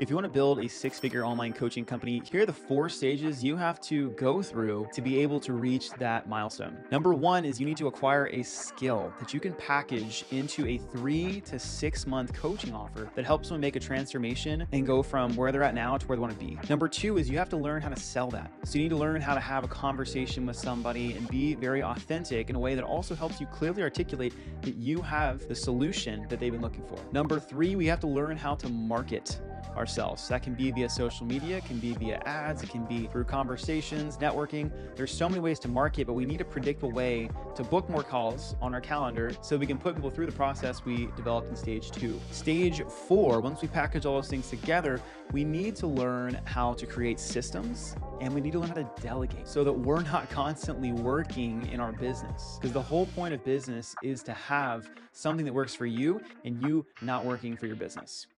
If you want to build a six figure online coaching company, here are the four stages you have to go through to be able to reach that milestone. Number one is you need to acquire a skill that you can package into a three to six month coaching offer that helps them make a transformation and go from where they're at now to where they want to be. Number two is you have to learn how to sell that. So you need to learn how to have a conversation with somebody and be very authentic in a way that also helps you clearly articulate that you have the solution that they've been looking for. Number three, we have to learn how to market ourselves. That can be via social media, it can be via ads, it can be through conversations, networking. There's so many ways to market, but we need a predictable way to book more calls on our calendar so we can put people through the process we developed in stage two. Stage four, once we package all those things together, we need to learn how to create systems and we need to learn how to delegate so that we're not constantly working in our business. Because the whole point of business is to have something that works for you and you not working for your business.